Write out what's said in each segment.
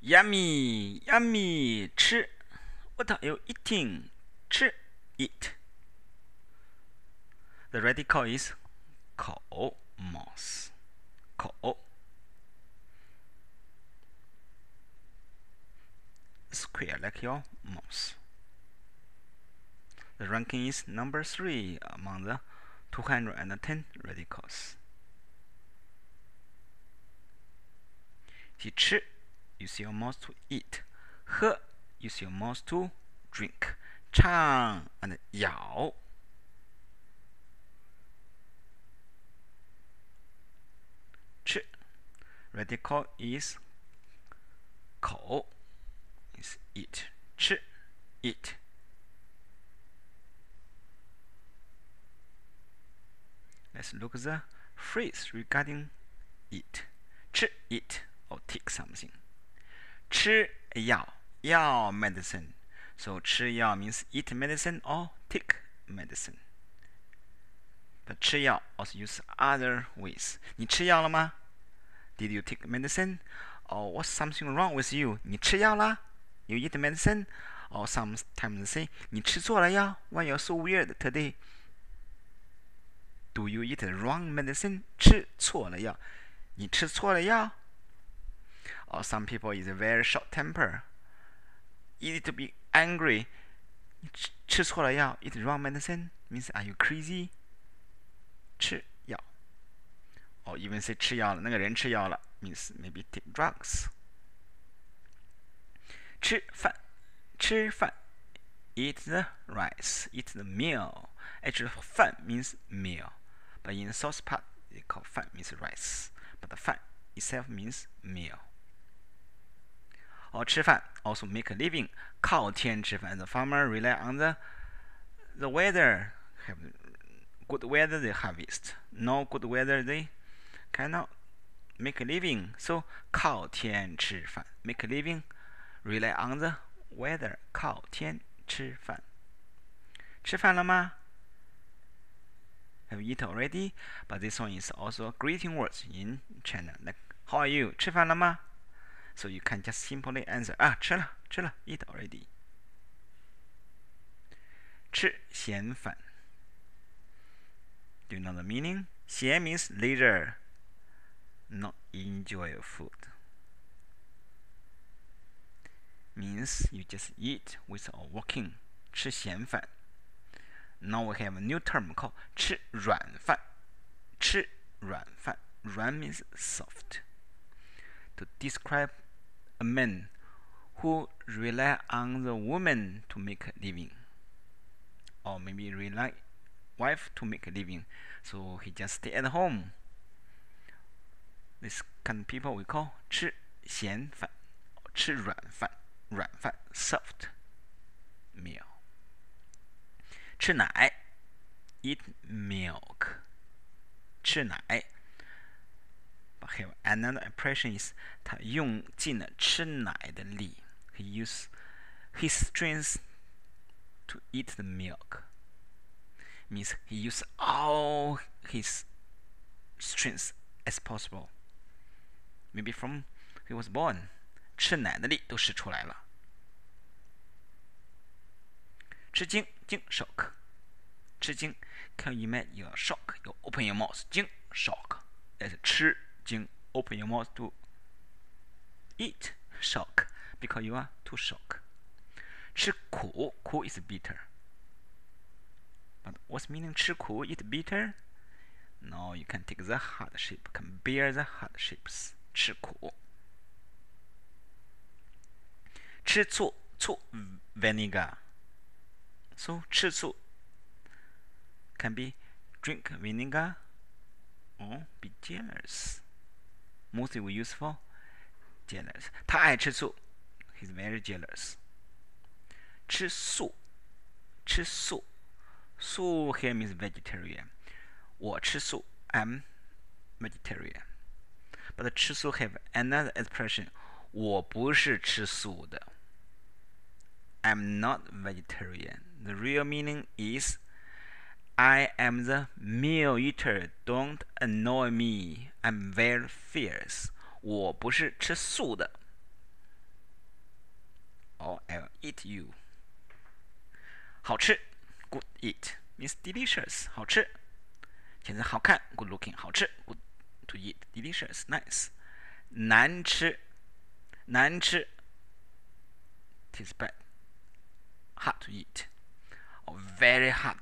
Yummy, yummy, 吃。What are you eating? 吃 eat. The radical is 口 mouth 口 square like your mouth. The ranking is number 3 among the 210 radicals. 吃 use your mouth to eat. He, use your mouth to drink. Chang and yao. Ch. Radical is kou. Is eat. Ch. Eat. Let's look at the phrase regarding eat. Ch eat or take something. 吃药药 medicine. So 吃药 means eat medicine or take medicine. But 吃药 also use other ways. 你吃药了吗？Did you take medicine? Or what's something wrong with you? 你吃药啦？You eat medicine? Or sometimes say 你吃错了药？Why you're so weird today? Do you eat wrong medicine? 吃错了药。你吃错了药。 Or some people is very short temper. Easy to be angry. 你吃吃错了药，eat wrong medicine means are you crazy? 吃药。Or even say 吃药了，那个人吃药了，means maybe take drugs. 吃饭，吃饭，eat the rice, eat the meal. Actually, 饭 means meal, but in the south part, they call 饭 means rice, but the 饭 itself means meal. Or 吃饭 also make a living. 靠天吃饭. The farmer rely on the the weather. Have good weather they harvest. No good weather they cannot make a living. So 靠天吃饭. Make a living. Rely on the weather. 靠天吃饭. 吃饭了吗? Have you eaten already? But this one is also greeting words in China. Like, how are you? 吃饭了吗? So you can just simply answer 啊，吃了，吃了，eat already。吃闲饭。Do you know the meaning? 闲 means leisure, not enjoy food. Means you just eat without walking. 吃闲饭。Now we have a new term called 吃软饭。吃软饭。软 means soft. To describe a man who rely on the woman to make a living or maybe rely wife to make a living so he just stay at home this kind of people we call 吃闲饭吃软饭软饭 soft meal 吃奶 eat milk 吃奶 but have another impression is 他用尽了吃奶的力。He used his strength to eat the milk. Means he used all his strength as possible. Maybe from he was born，吃奶的力都使出来了。吃惊惊 shock，吃惊，Can you imagine your shock? You open your mouth，惊 shock，那是吃。惊 open your mouth to eat shock because you are too shock 吃苦苦 is bitter but what's meaning 吃苦 eat bitter no you can take the hard shape can bear the hard shapes 吃苦吃醋醋 vinegar so 吃醋 can be drink vinegar or be jealous mostly we use for jealous. 他爱吃醋，he's very jealous. 吃素，吃素，素 here means vegetarian. 我吃素，I'm vegetarian. But 吃素 have another expression. 我不是吃素的。I'm not vegetarian. The real meaning is I am the meal eater. Don't annoy me. I'm very fierce. 我不是吃素的。 好，I'll eat you。好吃，good eat means delicious，好吃。现在好看，good looking，好吃，good to eat delicious nice。难吃，难吃，tis bad。hard to eat。哦，very hard。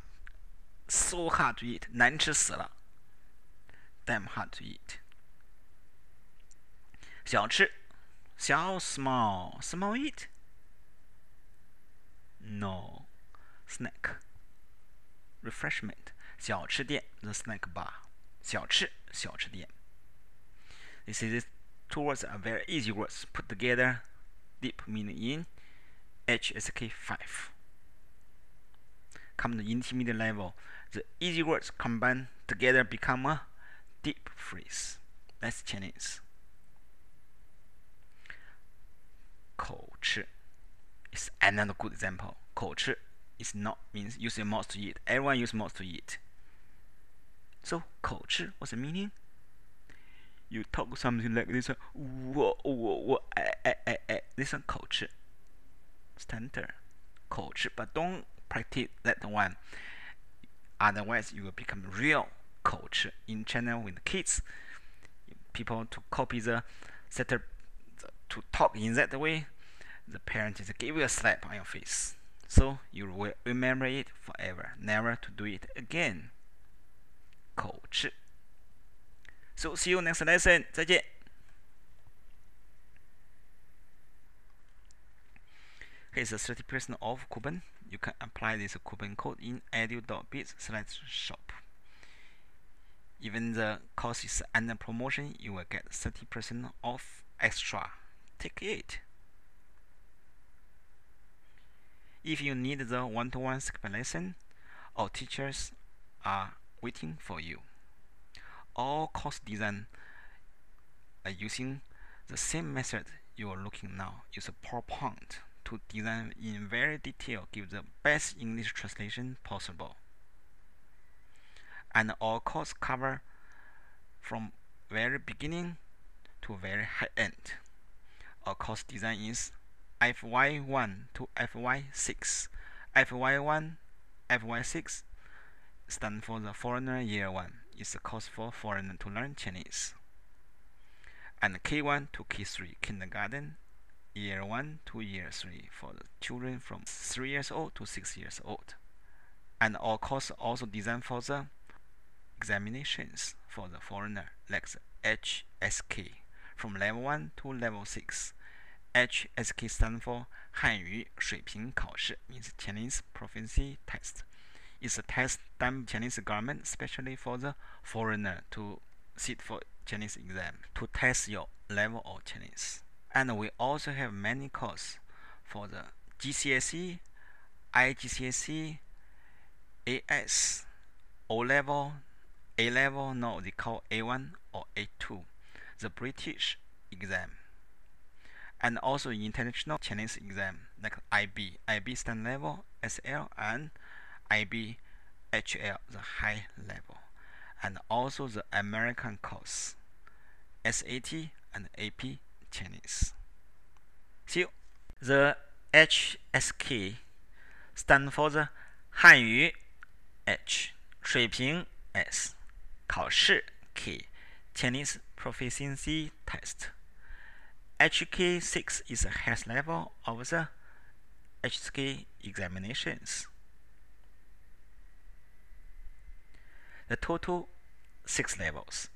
so hard to eat，难吃死了，damn hard to eat。小吃，小 small small eat。No snack refreshment 小吃店 the snack bar 小吃小吃店。This is two words are very easy words put together, deep meaning in HSK 5. Come to intermediate level, the easy words combined together become a deep phrase. That's Chinese. 口吃 is another good example. 口吃 is not means use your mouth to eat. Everyone use mouth to eat. So 口吃 what's the meaning? You talk something like this. 我我我哎哎哎哎 This one 口吃 standard 口吃 but don't practice that one. Otherwise, you will become real coach in China with kids. People to copy the setup to talk in that way. The parent is give you a slap on your face, so you will remember it forever, never to do it again. Coach. So see you next lesson. 再见. is a 30% off coupon. You can apply this coupon code in edu.biz slash shop. Even the course is under promotion, you will get 30% off extra. Take it. If you need the one-to-one -one lesson, our teachers are waiting for you. All course design are using the same method you are looking now. Use a PowerPoint to design in very detail, give the best English translation possible. And all course cover from very beginning to very high end. Our course design is FY1 to FY6. FY1, FY6 stand for the foreigner year 1. It's a course for foreigner to learn Chinese. And K1 to K3, kindergarten, year 1 to year 3 for the children from 3 years old to 6 years old. And all course also designed for the examinations for the foreigner, like the HSK, from level 1 to level 6. HSK stands for 汉语水平考试 means Chinese Proficiency Test. It's a test done by Chinese government, especially for the foreigner to sit for Chinese exam to test your level of Chinese. And we also have many courses for the GCSE, IGCSE, AS, O level, A level, no, they call A1 or A2, the British exam and also international Chinese exam like IB. IB stand level, SL, and IB HL, the high level, and also the American course, SAT and AP Chinese. See, the HSK stand for the 汉语 H, 水平 S, 考试 K, Chinese Proficiency Test. HK6 is the highest level of the HSK examinations. The total six levels.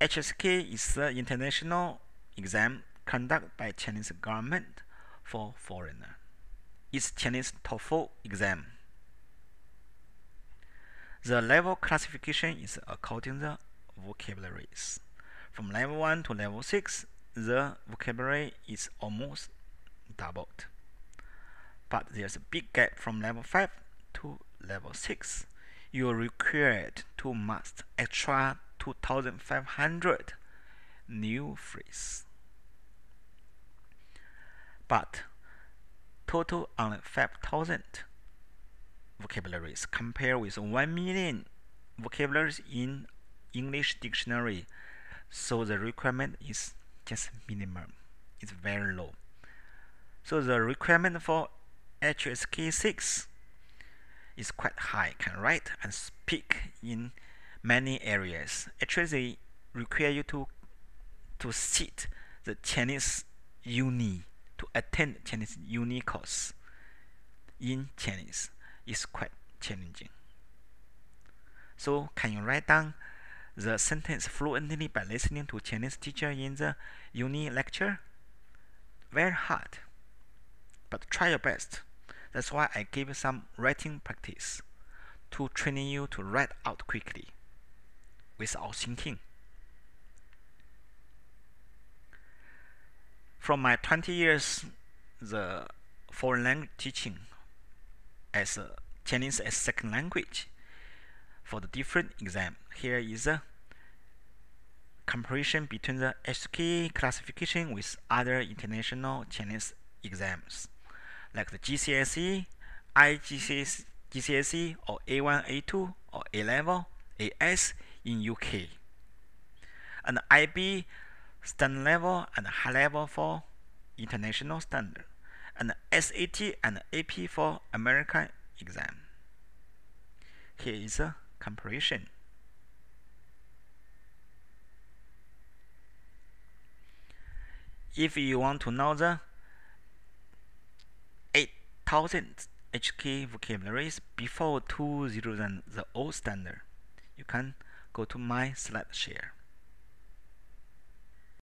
HSK is the international exam conducted by Chinese government for foreigner. It's Chinese TOEFL exam. The level classification is according to the vocabularies. From level 1 to level 6, the vocabulary is almost doubled. But there's a big gap from level 5 to level 6. You are required to master extra 2500 new phrases. But total only 5000 vocabularies compared with 1 million vocabularies in English dictionary. So the requirement is just minimum. It's very low. So the requirement for HSK 6 is quite high, can write and speak in many areas. Actually, they require you to to sit the Chinese uni to attend Chinese uni course in Chinese is quite challenging. So can you write down the sentence fluently by listening to Chinese teacher in the uni lecture? Very hard, but try your best. That's why I give some writing practice to train you to write out quickly without thinking. From my 20 years the foreign language teaching as Chinese as second language for the different exam. Here is a comparison between the HSK classification with other international Chinese exams like the GCSE, IGCSE, GCSE or A1, A2 or A level, AS in UK. And IB standard level and high level for international standard and SAT and AP for American exam. Here is a comparison. If you want to know the 8000 HK vocabularies before 2000 the old standard, you can go to my slide share.